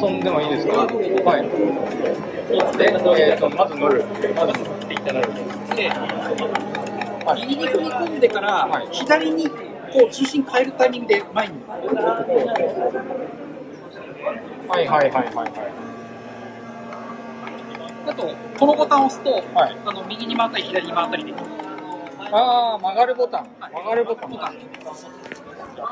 遊んでもいいですか？はい。で、えー、と、まず乗る。まず乗っていただいて。で、はい右に踏み込んでから、はい左にこう中心変えるタイミングで前にはいはいはいはいはい。あとこのボタンを押すと、はいあの右に回ったり左に回ったりできるああ、曲がるボタン。曲がるボタン。